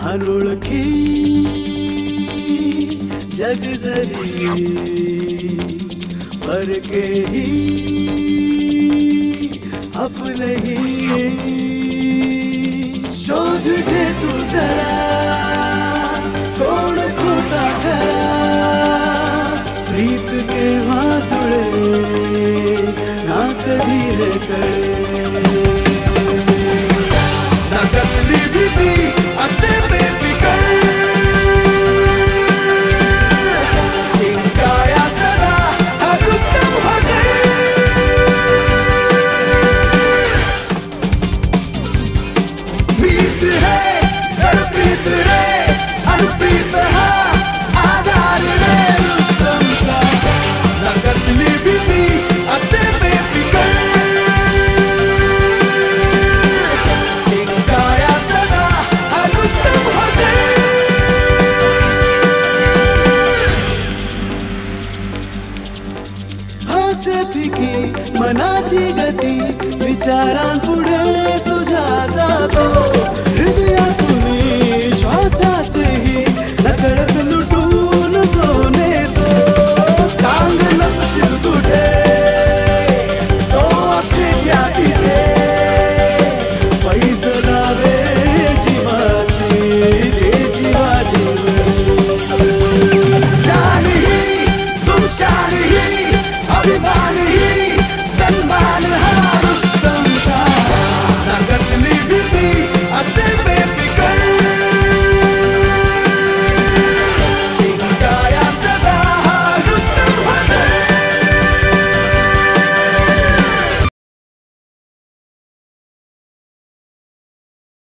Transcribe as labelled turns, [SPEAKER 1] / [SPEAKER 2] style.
[SPEAKER 1] अनोळखी जग जरी परकेही अपने ही। शोध घे तू जरा कोण खोटा खरा, प्रीत केव्हा जुळे ना कधी हे कळे मनाची गती विचारांपुढे तुझ्या जातो